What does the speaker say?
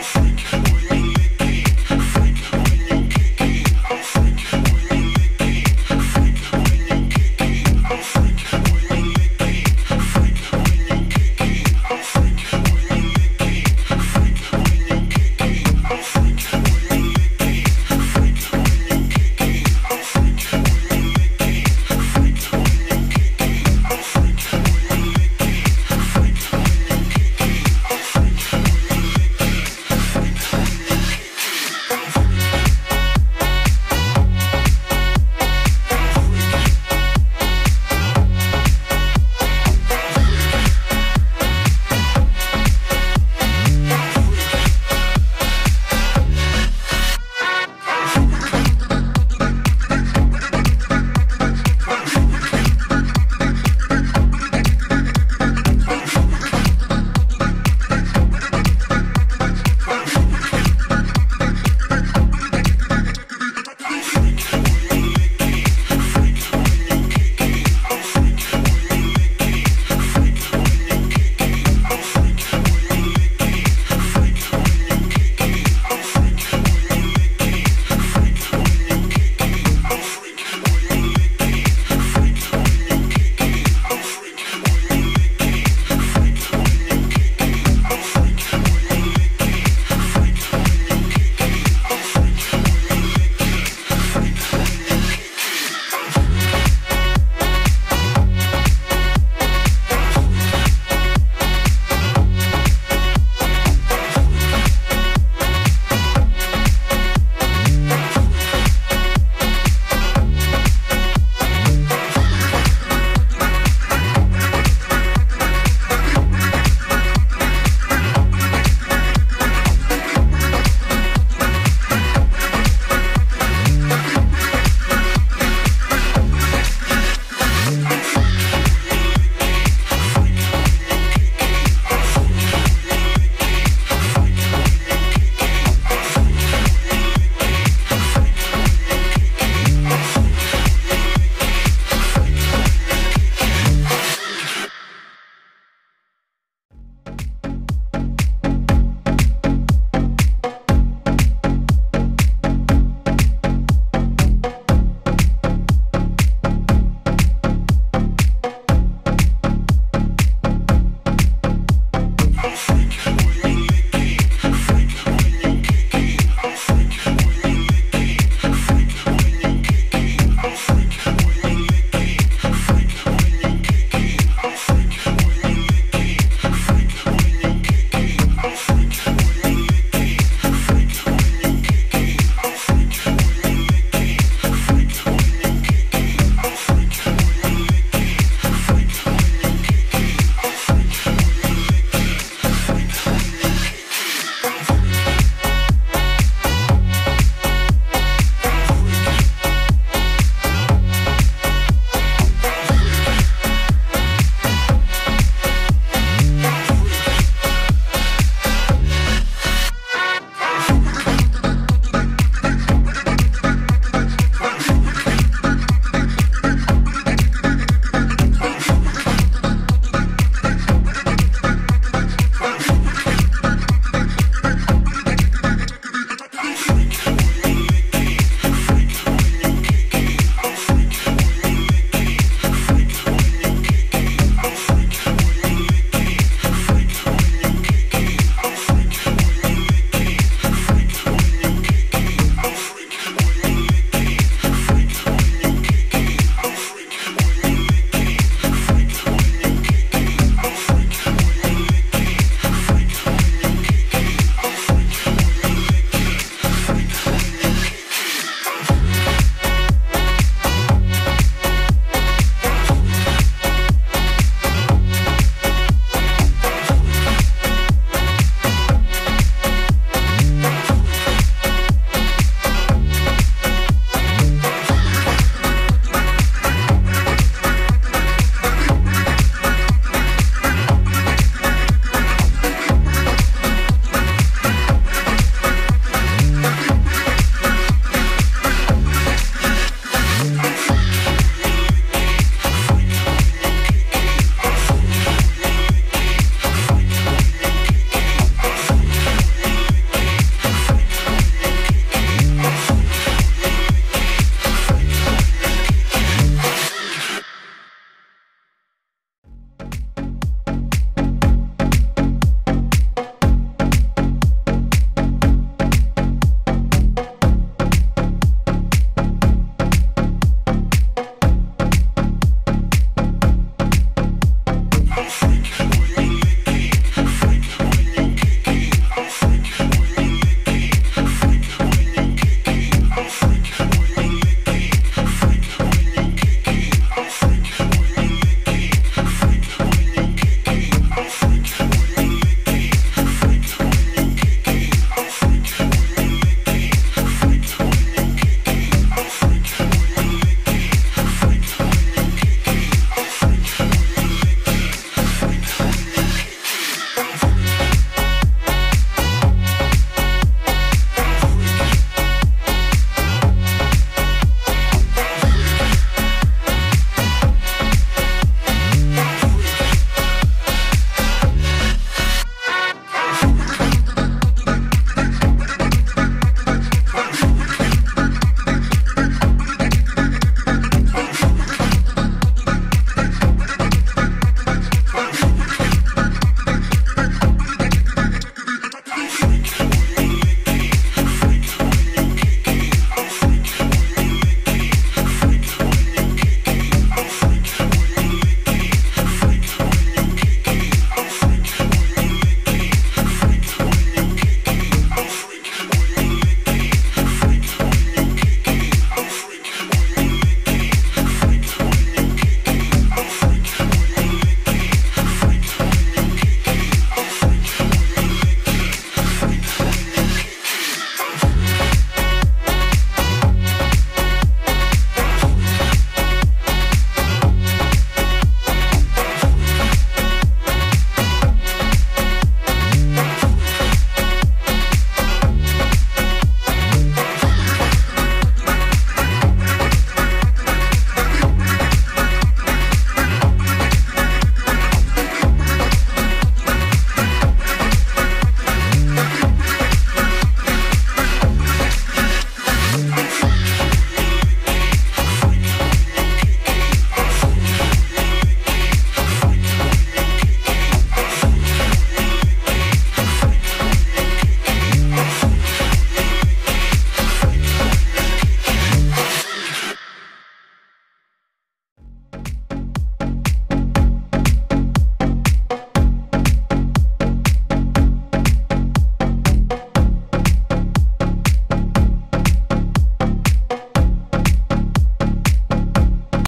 I'm.